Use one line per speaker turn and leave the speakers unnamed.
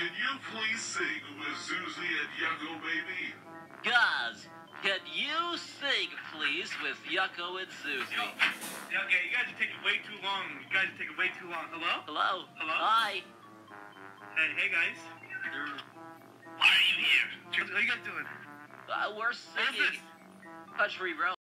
can you please sing with Zoozy and Yucko Baby?
Guys, can you sing, please, with Yucko and Zoozy?
Yo, okay, you guys are taking way too long. You guys are taking way too long. Hello?
Hello?
Hello?
Hi.
Hey, hey guys.
Why are you here?
What are you guys doing?
Uh, we're
What is
singing
this?
Country Road.